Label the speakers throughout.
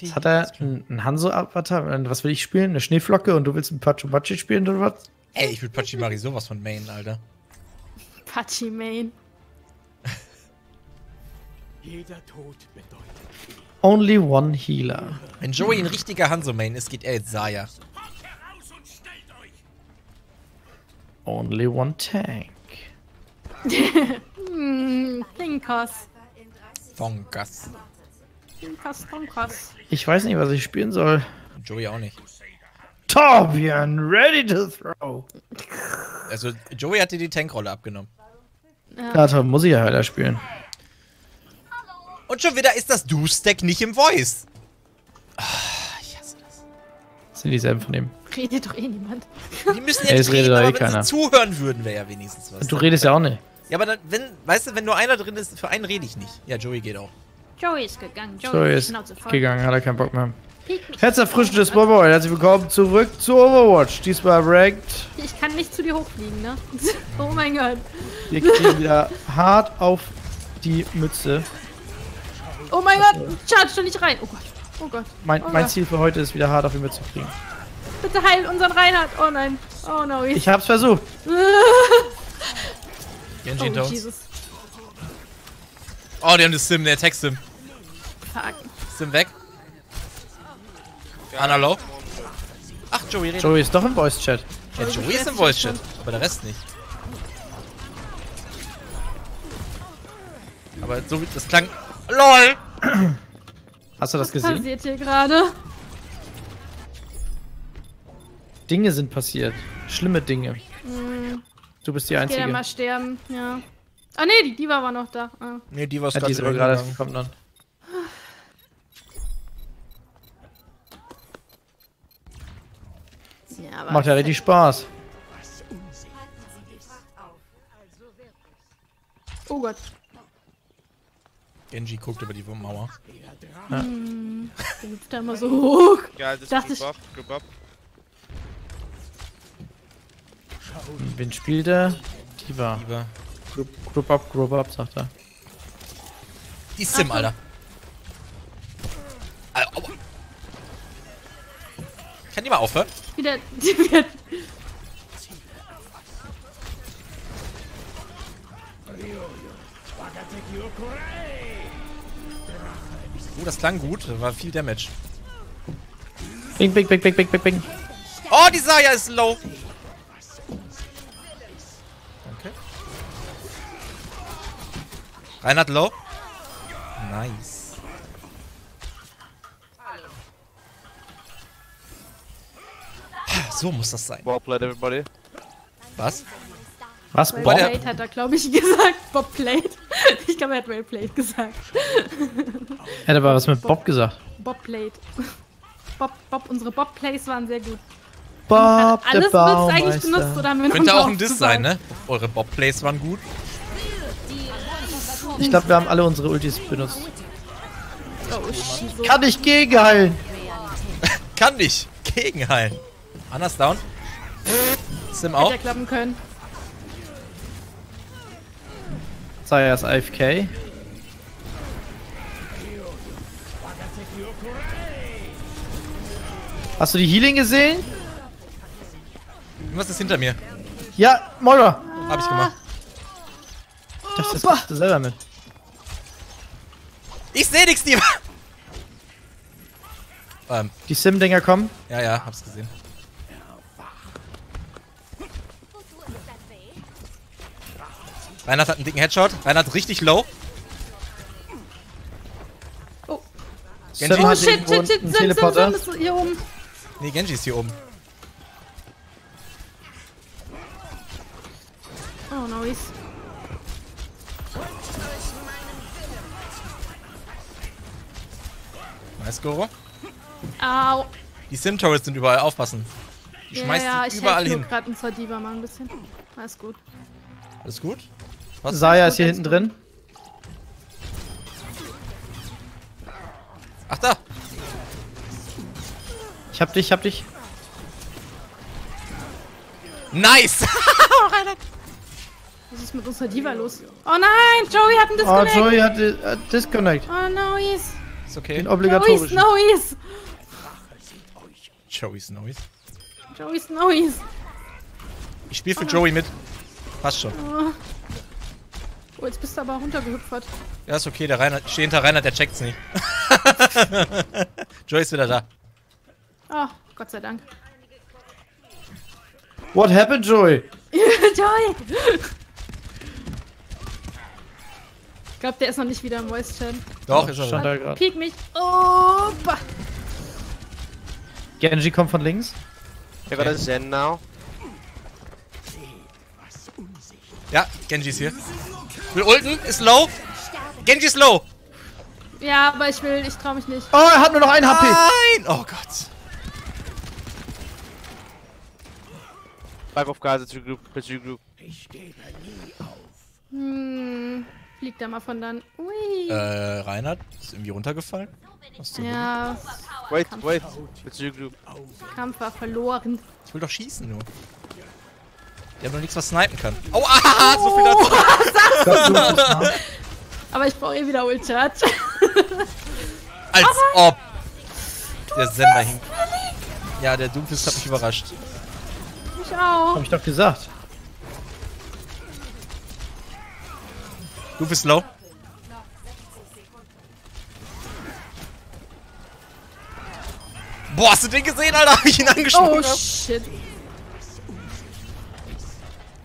Speaker 1: Was hat er? Ein, ein Hanzo-Avatar? Was will ich spielen? Eine Schneeflocke und du willst ein Pachu Pachi spielen oder was?
Speaker 2: Ey, ich will Pachimari sowas von Main, Alter.
Speaker 3: Pachi Main.
Speaker 4: Jeder Tod bedeutet.
Speaker 1: Only one healer.
Speaker 2: Wenn Joey ein richtiger Hanzo-Main ist, geht er jetzt Saya.
Speaker 1: Only one tank.
Speaker 3: Hm, Linkas. Linkas, Linkas.
Speaker 1: Ich weiß nicht, was ich spielen soll.
Speaker 2: Joey auch nicht.
Speaker 1: Torbjörn, ready to throw.
Speaker 2: Also, Joey hat dir die Tankrolle abgenommen.
Speaker 1: Ja, toll, muss ich ja weiter spielen.
Speaker 2: Und schon wieder ist das Du-Stack nicht im Voice. Ah, ich hasse das.
Speaker 1: Das sind dieselben von dem.
Speaker 3: Redet doch eh niemand.
Speaker 2: Die müssen
Speaker 1: es redet
Speaker 2: reden,
Speaker 1: doch eh
Speaker 2: aber wenn
Speaker 1: keiner.
Speaker 2: sie zuhören würden, wäre ja wenigstens was.
Speaker 1: Und du redest ja auch nicht.
Speaker 2: Ja, aber dann, wenn, weißt du, wenn nur einer drin ist, für einen rede ich nicht. Ja, Joey geht auch.
Speaker 3: Joey ist gegangen. Joey,
Speaker 1: So, ist gegangen, hat er keinen Bock mehr.
Speaker 3: Pieken.
Speaker 1: Herzerfrischendes Boboy, herzlich willkommen zurück zu Overwatch. Diesmal Ranked.
Speaker 3: Ich kann nicht zu dir hochfliegen, ne? oh mein Gott.
Speaker 1: Wir kriegen wieder hart auf die Mütze.
Speaker 3: Oh mein Gott. Charge doch nicht rein. Oh Gott. Oh Gott.
Speaker 1: Mein,
Speaker 3: oh
Speaker 1: mein
Speaker 3: Gott.
Speaker 1: Ziel für heute ist wieder hart auf die Mütze zu kriegen.
Speaker 3: Bitte heil unseren Reinhard. Oh nein. Oh no.
Speaker 1: Ich hab's versucht.
Speaker 2: Genji
Speaker 3: oh. Jesus.
Speaker 2: Oh, die haben das Sim, der Text-Sim.
Speaker 3: Fuck.
Speaker 2: Sim weg. Anna low. Ach, Joey redet.
Speaker 1: Joey ist doch im Voice-Chat.
Speaker 2: Ja, Joey ist im Voice-Chat, aber der Rest nicht. Aber so wie das klang. LOL!
Speaker 1: Hast du das
Speaker 3: Was
Speaker 1: gesehen?
Speaker 3: passiert hier gerade?
Speaker 1: Dinge sind passiert. Schlimme Dinge. Du bist die
Speaker 3: Ich geh ja
Speaker 1: Einzige.
Speaker 3: mal sterben. Ja. Ah nee, die Diva war noch da. Ah.
Speaker 2: Nee, die war
Speaker 1: Ja, gerade gekommen dann.
Speaker 3: Ja, aber
Speaker 1: Macht ja richtig Spaß.
Speaker 3: Oh Gott.
Speaker 2: Genji guckt über die Mauer.
Speaker 3: Der hüpft da immer so hoch.
Speaker 5: Ja, das ist Up, Group Up.
Speaker 1: Wen spielt er? Diva.
Speaker 2: Lieber.
Speaker 1: Group, group up, group up, sagt er.
Speaker 2: Die Sim, Alter. Au, aua. Kann die mal aufhören?
Speaker 3: Wieder. wieder
Speaker 2: Oh, das klang gut. Da war viel Damage.
Speaker 1: Bing, bing, bing, bing, bing, bing, bing.
Speaker 2: Oh, die Saya ist low. Reinhard low. Nice. So muss das sein.
Speaker 5: Well played, everybody.
Speaker 2: Was?
Speaker 1: Was?
Speaker 3: Well
Speaker 1: Bob?
Speaker 2: der-
Speaker 3: played hat er, glaube ich, gesagt. Bob played. Ich glaube, er hat well played gesagt.
Speaker 1: Hätte aber was mit Bob gesagt.
Speaker 3: Bob played. Bob, Bob, unsere Bob plays waren sehr gut.
Speaker 1: Bob, der
Speaker 3: Alles wird eigentlich benutzt oder haben wir noch
Speaker 2: Könnte auch ein Diss sein, ne? Eure Bob-Plays waren gut.
Speaker 1: Ich glaube, wir haben alle unsere Ultis benutzt.
Speaker 3: Oh.
Speaker 1: Kann ich gegenheilen.
Speaker 2: Kann nicht. Gegenheilen. Anders down. Sim auch.
Speaker 3: klappen können.
Speaker 1: Saya ist AFK. Hast du die Healing gesehen?
Speaker 2: Was ist hinter mir?
Speaker 1: Ja, Moira.
Speaker 2: Hab ich gemacht.
Speaker 1: Das machst du selber mit.
Speaker 2: Ich seh nix, die. ähm,
Speaker 1: Die Sim-Dinger kommen.
Speaker 2: ja, ja, hab's gesehen. Reinhard hat einen dicken Headshot. Reinhard richtig low.
Speaker 3: Oh,
Speaker 2: Genji?
Speaker 3: Oh
Speaker 1: hat
Speaker 3: shit, shit, shit. Sim, Sim. Sim ist hier oben.
Speaker 2: Nee, Genji ist hier oben.
Speaker 3: Oh, nice.
Speaker 2: Goro.
Speaker 3: Au.
Speaker 2: Die Sim-Turrets sind überall. Aufpassen. Die
Speaker 3: Ja,
Speaker 2: schmeißt
Speaker 3: ja, ich
Speaker 2: überall
Speaker 3: helfe
Speaker 2: hin.
Speaker 3: nur gerade unserer Diva mal ein bisschen. Alles gut.
Speaker 2: Alles gut? Was?
Speaker 1: Saya ist hier hinten drin.
Speaker 2: Ach da.
Speaker 1: Ich hab dich, ich hab dich.
Speaker 2: Nice.
Speaker 3: Was ist mit unserer Diva los? Oh nein, Joey hat einen
Speaker 1: Oh,
Speaker 3: Disconnect.
Speaker 1: Joey hat äh, Disconnect.
Speaker 3: Oh, no, yes.
Speaker 2: Ist okay.
Speaker 1: Den
Speaker 3: Joey
Speaker 1: obligatorischen.
Speaker 3: Snowies!
Speaker 2: Joey Snowies.
Speaker 3: Joey Snowies!
Speaker 2: Ich spiele für Joey mit. Passt schon.
Speaker 3: Oh, jetzt bist du aber runtergehüpfert.
Speaker 2: Ja, ist okay. Der Rainer, ich stehe hinter Rainer, der checkt's nicht. Joey ist wieder da.
Speaker 3: Oh, Gott sei Dank.
Speaker 1: What happened, Joey?
Speaker 3: Joey! Ich glaube, der ist noch nicht wieder im Voice-Chat.
Speaker 2: Doch, ist er
Speaker 1: Stand
Speaker 2: da.
Speaker 1: da gerade.
Speaker 3: Piek mich. Opa!
Speaker 1: Genji kommt von links.
Speaker 5: I got a Zen now.
Speaker 2: Ja, Genji ist hier. Will ulten, ist low. Genji ist low.
Speaker 3: Ja, aber ich will, ich trau mich nicht.
Speaker 1: Oh, er hat nur noch ein HP.
Speaker 2: Nein! Oh Gott.
Speaker 5: Back off, guys. Let's regroup. Let's regroup.
Speaker 3: Hm, fliegt er mal von dann. Ui.
Speaker 2: Äh, Reinhard ist irgendwie runtergefallen.
Speaker 3: Ja,
Speaker 5: Wait, wait. Regroup.
Speaker 3: Kampf war verloren.
Speaker 2: Ich will doch schießen nur. Die haben doch nichts, was snipen kann. Oh, ah, so viel dazu.
Speaker 1: Du.
Speaker 3: Aber ich brauche eh wieder Ult-Charge.
Speaker 2: Als ob. Der Sender hing. Ja, der Doomfist hat mich überrascht.
Speaker 3: ich auch.
Speaker 1: Hab ich doch gesagt.
Speaker 2: Doomfist low. Boah, hast du den gesehen, Alter? Hab ich ihn angesprochen?
Speaker 3: Oh, shit.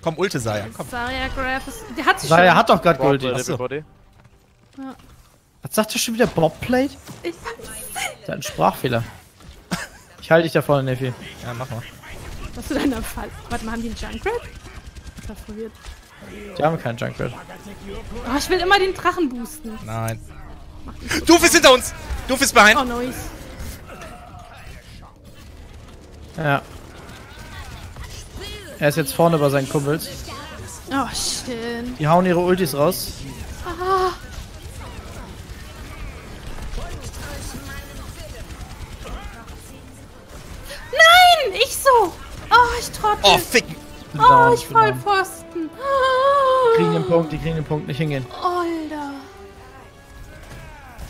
Speaker 2: Komm, Ulte Saya, komm.
Speaker 3: Zarya Graf ist... Der hat sich
Speaker 1: Weil
Speaker 3: schon.
Speaker 1: er hat doch gerade
Speaker 5: Bob,
Speaker 1: Goldie.
Speaker 2: Achso.
Speaker 5: everybody.
Speaker 1: Was sagt er schon wieder? Bobplate?
Speaker 3: Ich
Speaker 1: Das ist ein Sprachfehler. Ich halte dich da vorne, Neffi.
Speaker 2: Ja, mach mal.
Speaker 3: Was für deiner Fall? Warte mal, haben die einen Junkrat? Ich war verwirrt.
Speaker 1: Die haben keinen Junkrat.
Speaker 3: Oh, ich will immer den Drachen boosten.
Speaker 2: Nein. Doomfist hinter uns! Doomfist behind!
Speaker 3: Oh, nice.
Speaker 1: Ja. Er ist jetzt vorne bei seinen Kumpels.
Speaker 3: Oh, shit.
Speaker 1: Die hauen ihre Ultis raus.
Speaker 3: Ah. Nein, ich so. Oh, ich trottel.
Speaker 2: Oh, fick!
Speaker 1: Bin
Speaker 3: Oh, ich. Vollpfosten.
Speaker 1: Die kriegen den Punkt, die kriegen den Punkt nicht hingehen.
Speaker 3: Alter.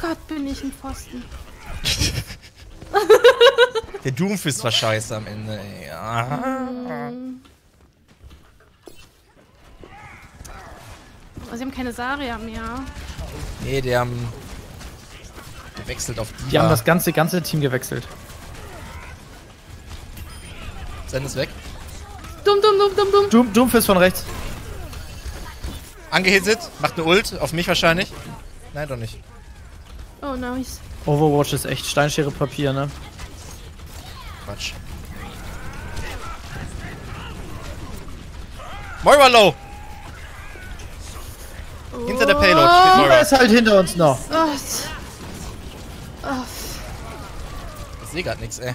Speaker 3: Gott, bin ich ein Pfosten.
Speaker 2: Der Doomfist war scheiße am Ende, ey. Ja.
Speaker 3: Oh, sie haben keine Saria mehr.
Speaker 2: Nee, der haben. Der wechselt auf die.
Speaker 1: Die haben das ganze, ganze Team gewechselt.
Speaker 2: Zen ist weg.
Speaker 3: Dumm, dumm, dumm, dumm, dumm.
Speaker 1: Doom, Doomfist von rechts.
Speaker 2: Angehittet, macht eine Ult, auf mich wahrscheinlich. Nein, doch nicht.
Speaker 3: Oh, nice.
Speaker 1: Overwatch ist echt Steinschere Papier, ne?
Speaker 2: Quatsch. Moira low! Hinter der Payload steht
Speaker 1: Er
Speaker 2: Moira.
Speaker 1: ist halt hinter uns noch.
Speaker 3: Oh,
Speaker 2: Ich seh grad nix, ey.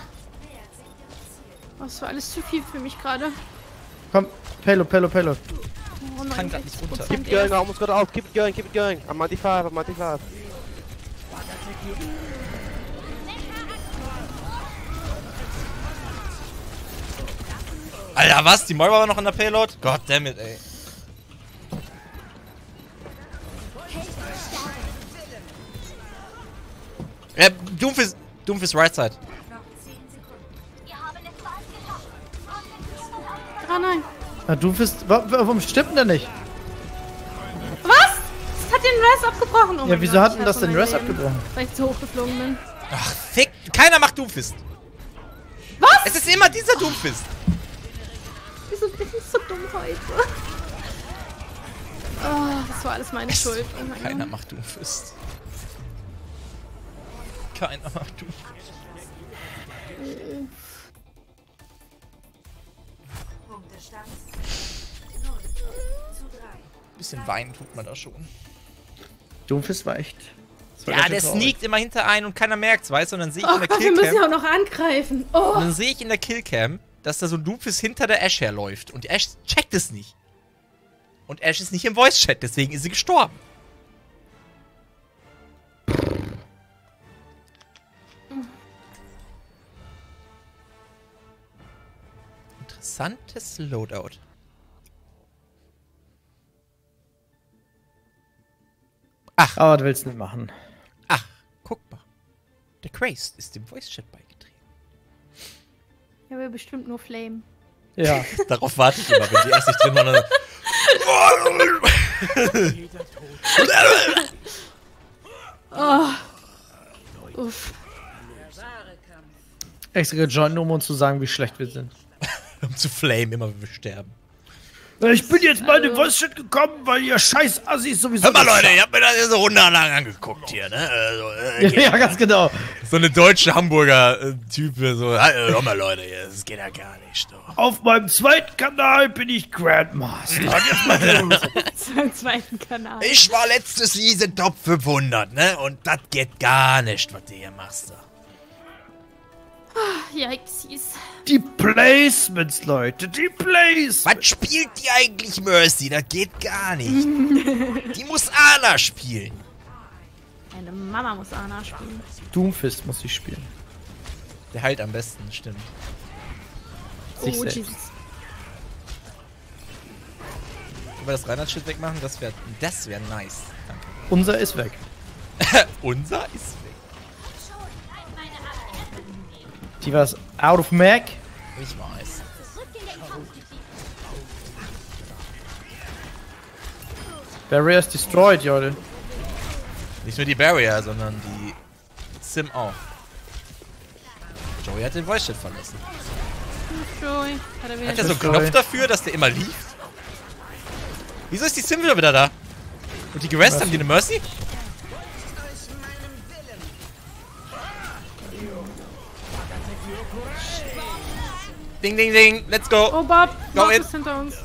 Speaker 3: das war alles zu viel für mich gerade.
Speaker 1: Komm, Payload, Payload, Payload.
Speaker 3: Oh,
Speaker 2: Kann grad nicht runter.
Speaker 5: Keep it going. I almost got it out. Keep it going. Keep it going. I'm 95. I'm 95.
Speaker 2: Alter, was? Die Moira war noch in der Payload? God damn it, ey. Ja, Doomfist, Doomfist right side.
Speaker 3: Ah, nein.
Speaker 1: Na, Doomfist, wa- wa- warum stimmt denn der nicht?
Speaker 3: Was? Das hat den Res abgebrochen. Oh
Speaker 1: Ja, wieso
Speaker 3: Gott,
Speaker 1: hat denn das den
Speaker 3: mein
Speaker 1: Res
Speaker 3: Leben.
Speaker 1: abgebrochen?
Speaker 3: Weil ich zu hoch geflogen bin.
Speaker 2: Ach, fick. Keiner macht Doomfist.
Speaker 3: Was?
Speaker 2: Es ist immer dieser Doomfist.
Speaker 3: Bin so dumm heute? Oh, das war alles meine Schuld. Oh mein
Speaker 2: Keiner
Speaker 3: Gott.
Speaker 2: macht Doomfist. Keiner macht Doomfist.
Speaker 6: Punktestand 0 zu 3.
Speaker 2: Bisschen weinen tut man da schon.
Speaker 1: Doomfist war echt. das war
Speaker 2: Ja, der
Speaker 1: traurig.
Speaker 2: sneakt immer hinter ein und keiner merkt's, weißt du? Und dann sehe ich
Speaker 3: Oh
Speaker 2: in der
Speaker 3: Gott, wir müssen
Speaker 2: Killcam.
Speaker 3: ja auch noch angreifen. Oh.
Speaker 2: Und dann sehe ich in der Killcam, dass da so ein Doomfist hinter der Ash herläuft. Und Ash checkt es nicht. Und Ash ist nicht im Voice-Chat, deswegen ist sie gestorben. Interessantes Loadout.
Speaker 1: Aber was willst du denn machen?
Speaker 2: Ach, guck mal. Crazed ist dem Voice Chat beigetreten.
Speaker 3: Ja, aber bestimmt nur Flame.
Speaker 1: Ja.
Speaker 2: Darauf warte ich immer, wenn die erst nicht drin waren. Dann
Speaker 4: Jeder Tod
Speaker 3: Oh. Uff.
Speaker 1: Extra gejoint, um uns zu sagen, wie schlecht wir sind.
Speaker 2: um zu flame, immer wenn wir sterben.
Speaker 1: Ich bin jetzt mal in den Voice Chat gekommen, weil ihr scheiß Assis sowieso.
Speaker 2: Hör mal, Leute, ich hab mir das jetzt eine Runde lang angeguckt hier, ne? Also, äh,
Speaker 1: schafft. Ja, ganz genau.
Speaker 2: So eine deutsche Hamburger äh, so, äh, hör mal, Leute, das geht ja gar nicht. Doch.
Speaker 1: Auf meinem zweiten Kanal bin ich Grandmaster.
Speaker 3: Zweiten Kanal.
Speaker 2: Ich war letzte Season Top 500, ne? Und das geht gar nicht, was du hier machst.
Speaker 3: Yikesies.
Speaker 1: Die Placements, Leute, die Placements.
Speaker 2: Was spielt die eigentlich Mercy? Das geht gar nicht. die muss Ana spielen.
Speaker 3: Meine Mama muss Anna spielen.
Speaker 1: Doomfist muss ich spielen.
Speaker 2: Der heilt am besten, stimmt.
Speaker 1: Sich
Speaker 3: oh,
Speaker 1: selbst.
Speaker 3: Jesus.
Speaker 2: Können wir das Reinhard-Schild wegmachen? Das wäre das wär nice. Danke.
Speaker 1: Unser ist weg.
Speaker 2: Unser ist weg.
Speaker 1: Die war out of Mac.
Speaker 2: Ich weiß.
Speaker 1: Barrier is destroyed, Leute.
Speaker 2: Nicht nur die Barrier, sondern die Sim auch. Joey hat den Voice Chat verlassen.
Speaker 3: Joey. Hat er wieder
Speaker 2: Hat er so einen. Knopf dafür, dass der immer lief? Wieso ist die Sim wieder da? Und die Gerest haben die eine Mercy? Ding, ding, ding, let's go.
Speaker 3: Oh, Bob.
Speaker 2: Go
Speaker 3: Bob
Speaker 2: in.
Speaker 3: ist hinter uns.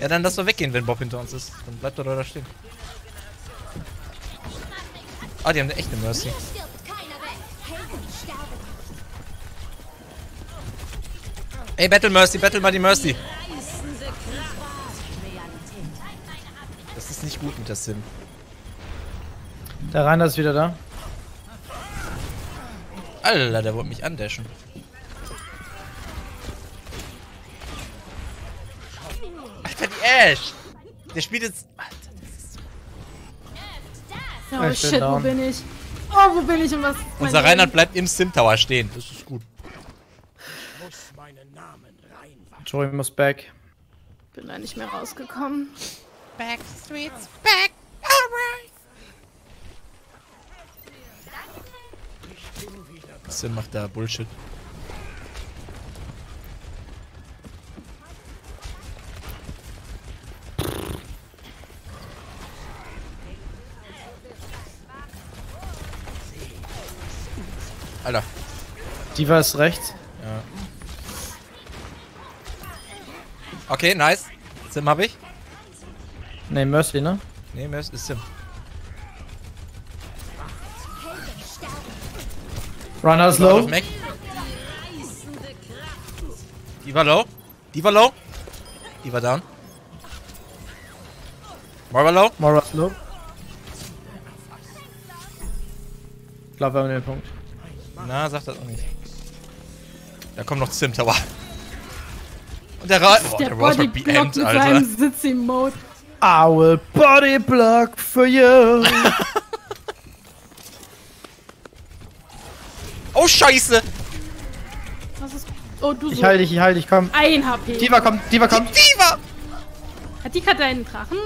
Speaker 2: Ja, dann lass doch weggehen, wenn Bob hinter uns ist. Dann bleibt er doch da stehen. Ah, die haben eine echte Mercy. Ey, Battle Mercy, Battle mal die Mercy. Das ist nicht gut mit der Sim.
Speaker 1: Der Rainer ist wieder da.
Speaker 2: Alter, der wollte mich andashen. Alter, die Ash! Der spielt jetzt. Alter,
Speaker 3: Oh
Speaker 1: Ich bin
Speaker 3: shit, wo bin ich? Oh, wo bin ich und was? ist mein
Speaker 2: Unser? Reinhard bleibt im Sim Tower stehen. Das ist gut.
Speaker 1: Joey muss back.
Speaker 3: Bin da nicht mehr rausgekommen.
Speaker 2: Backstreets back. Sim macht da Bullshit. Alter.
Speaker 1: Die war ist rechts.
Speaker 2: Okay, nice. Sim hab ich.
Speaker 1: Ne, Mercy, ne?
Speaker 2: Nee, mehr ist Sim.
Speaker 1: Runner ist low.
Speaker 2: Die war low. Die war low. Die war down. More war low.
Speaker 1: Mora ist low. Ich glaube, wir haben den Punkt.
Speaker 2: Na, sag das auch nicht. Da kommt noch Sim Tower. Und der Ra oh,
Speaker 3: Der
Speaker 2: der Rose
Speaker 3: mit
Speaker 2: Alter.
Speaker 3: seinem Sitz-Emote.
Speaker 1: I will body block for you.
Speaker 2: Scheiße!
Speaker 3: Was ist... Oh, du
Speaker 1: ich
Speaker 3: so.
Speaker 1: heil dich, ich heil dich, komm.
Speaker 3: Ein HP.
Speaker 1: Diva kommt, Diva kommt.
Speaker 2: Diva!
Speaker 3: Hat die gerade einen Drachen?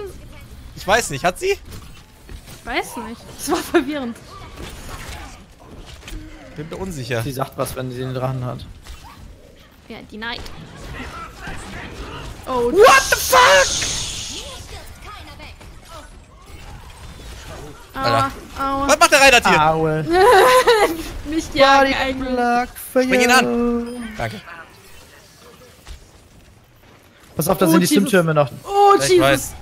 Speaker 2: Ich weiß nicht, hat sie?
Speaker 3: Ich weiß nicht. Das war verwirrend.
Speaker 2: Bin mir unsicher.
Speaker 1: Sie sagt was, wenn sie den Drachen hat.
Speaker 3: Ja, die Night. Oh,
Speaker 1: What the fuck?
Speaker 3: aua, aua.
Speaker 2: Was macht der Reinhard hier?
Speaker 1: Will
Speaker 3: Nicht jagen eigentlich.
Speaker 2: Spring ihn Danke.
Speaker 1: Pass auf, da
Speaker 3: Oh,
Speaker 1: sind die
Speaker 3: Jesus.
Speaker 1: Sim-Türme noch.
Speaker 3: Oh,
Speaker 2: Ja, ich
Speaker 3: Jesus.
Speaker 2: weiß.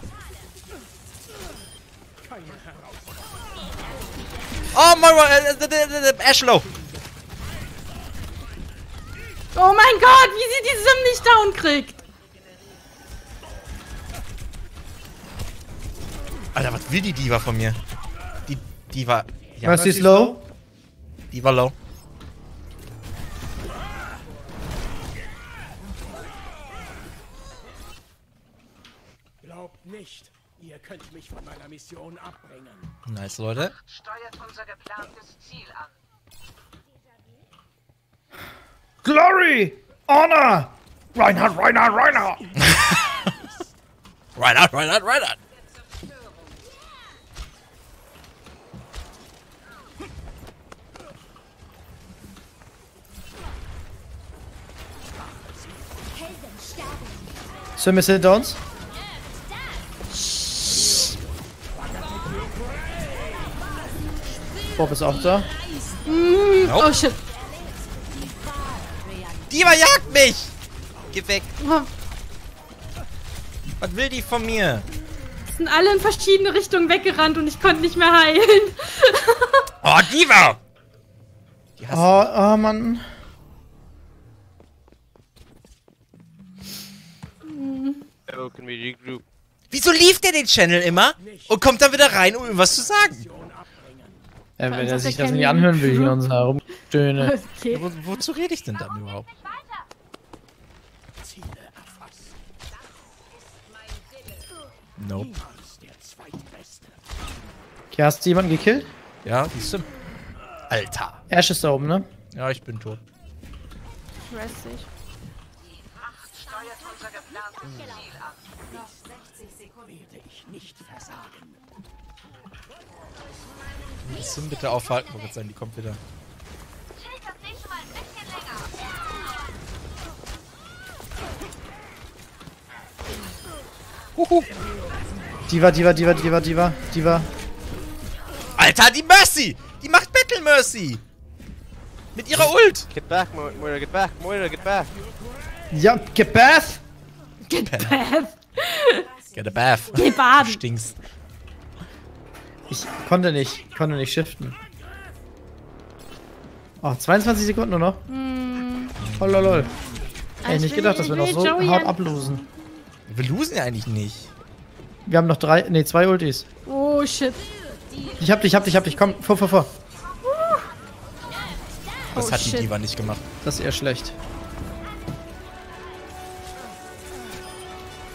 Speaker 2: Oh, Moira, äh, äh, äh, äh, Ashlow.
Speaker 3: Oh mein Gott, wie sie die Sim nicht down kriegt.
Speaker 2: Alter, was will die Diva von mir? Die Diva. Ja,
Speaker 1: Mercy ist low.
Speaker 2: Diva low.
Speaker 4: Glaubt nicht, Ihr könnt mich von meiner Mission abbringen.
Speaker 2: Nice, Leute.
Speaker 6: Steuert unser geplantes Ziel an.
Speaker 1: Glory! Honor! Reinhard, Reinhard, Reinhard!
Speaker 2: Right out, right
Speaker 1: Sim ist hinter uns. Bob ist auch da.
Speaker 3: Oh shit.
Speaker 2: Diva jagt mich! Geh weg.
Speaker 3: Oh,
Speaker 2: Was will die von mir?
Speaker 3: sind alle in verschiedene Richtungen weggerannt und ich konnte nicht mehr heilen.
Speaker 2: Oh, Diva!
Speaker 1: Oh, oh Mann.
Speaker 5: Hello, can we regroup?
Speaker 2: Wieso lief der den Channel immer und kommt dann wieder rein, um irgendwas zu sagen?
Speaker 1: Ja, wenn er sich das nicht anhören will, hier unser Herumstöhne.
Speaker 3: Okay.
Speaker 2: Wo, wozu rede ich denn dann überhaupt? Nope.
Speaker 1: Okay, hast du jemanden gekillt?
Speaker 2: Ja, die Sim. Alter.
Speaker 1: Ash ist da oben, ne?
Speaker 2: Ja, ich bin tot.
Speaker 3: Stressig.
Speaker 6: Steuert unser geplantes Ziel
Speaker 2: Sim bitte aufhalten, wo wird sein, die kommt wieder.
Speaker 1: Diva, Diva, Diva, Diva, Diva, Diva.
Speaker 2: Alter, die Mercy! Die macht Battle Mercy! Mit ihrer Ult!
Speaker 5: Get back, Mo Moira, get back, Moira, get back.
Speaker 1: Ja, Gebath!
Speaker 3: Get bath.
Speaker 2: Get a bath.
Speaker 3: Geh baden.
Speaker 2: Stinkst.
Speaker 1: Ich konnte nicht, konnte nicht shiften. Oh, 22 Sekunden nur noch. Oh, lol, lol. Hätte ich nicht gedacht, dass wir noch so
Speaker 3: Joey
Speaker 1: hart ablosen.
Speaker 2: Wir losen ja eigentlich nicht.
Speaker 1: Wir haben noch drei, nee, zwei Ultis.
Speaker 3: Oh shit.
Speaker 1: Ich hab dich, ich hab dich, ich hab dich. Komm, vor, vor, vor.
Speaker 2: Das
Speaker 3: Oh,
Speaker 2: hat die
Speaker 3: shit.
Speaker 2: Diva nicht gemacht.
Speaker 1: Das ist eher schlecht.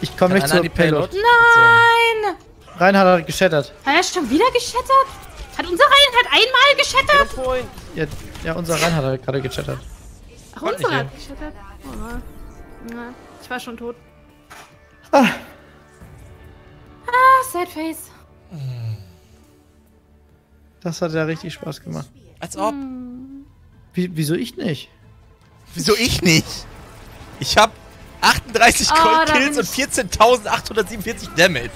Speaker 1: Ich komme nicht zur Payload.
Speaker 3: Nein!
Speaker 1: Reinhard hat geschattert.
Speaker 3: Hat er schon wieder geschettert? Hat unser Reihen hat einmal geschettert?
Speaker 1: Ja, ja unser Reinhard hat gerade gechattert.
Speaker 3: Ach,
Speaker 2: Konnte
Speaker 3: unser hat geschettert? Oh nein. Ja, ich war schon tot.
Speaker 1: Ah,
Speaker 3: Ah, sad face.
Speaker 1: das hat ja richtig Spaß gemacht.
Speaker 2: Als ob.
Speaker 1: Wie, wieso ich nicht?
Speaker 2: Wieso ich nicht? Ich hab 38
Speaker 3: Oh,
Speaker 2: Gold Kills und 14.847 Damage.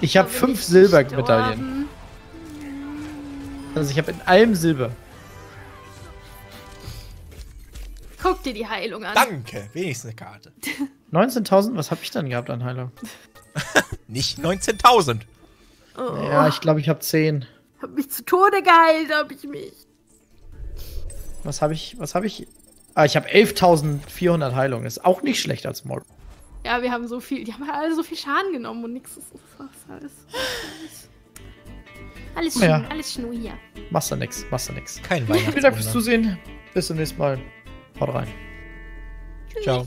Speaker 1: Ich habe fünf Silbermedaillen. Also ich habe in allem Silber.
Speaker 3: Guck dir die Heilung an.
Speaker 2: Danke. Wenigstens eine Karte.
Speaker 1: 19.000, was habe ich dann gehabt an Heilung?
Speaker 2: Nicht 19.000.
Speaker 3: Oh,
Speaker 1: Ja, ich glaube, ich habe 10.
Speaker 3: hab mich zu Tode geheilt, hab ich mich.
Speaker 1: Was habe ich, was habe ich? Ah, ich habe 11.400 Heilung. Ist auch nicht schlecht als Mod.
Speaker 3: Ja, wir haben so viel, die haben alle so viel Schaden genommen und nix ist alles. Alles schön,
Speaker 1: Ja.
Speaker 3: alles schnur hier.
Speaker 1: Machst du nix, machst du nix.
Speaker 2: Kein
Speaker 1: Vielen Dank fürs. Zusehen. Bis zum nächsten Mal. Haut rein.
Speaker 2: Ciao.